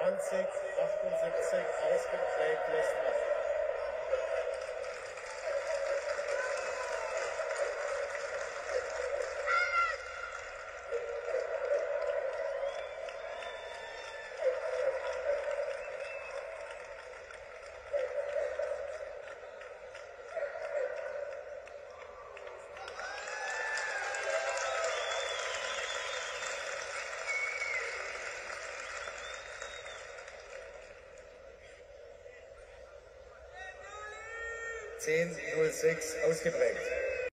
20, ausgeprägt ist. 1006 ausgeprägt.